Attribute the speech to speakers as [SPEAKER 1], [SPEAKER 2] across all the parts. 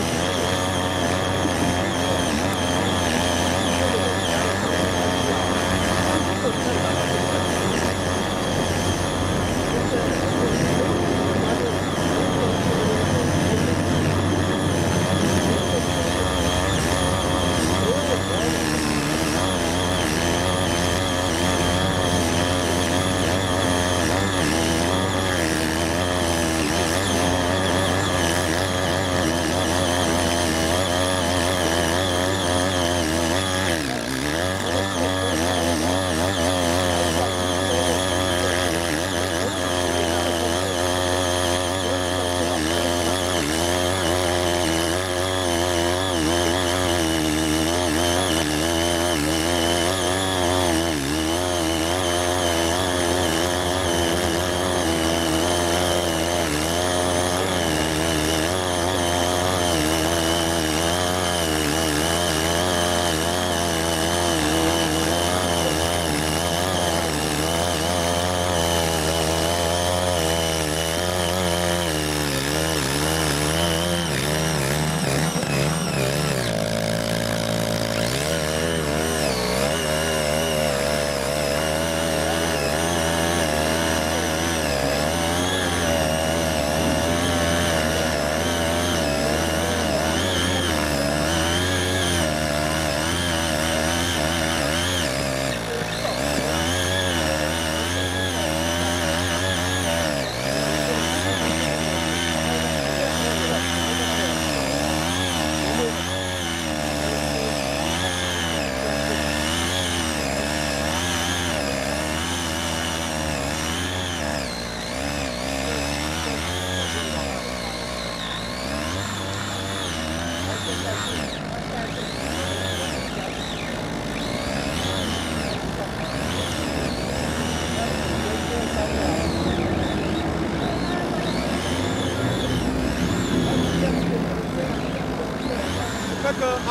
[SPEAKER 1] one.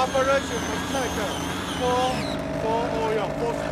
[SPEAKER 1] Operation for for oil.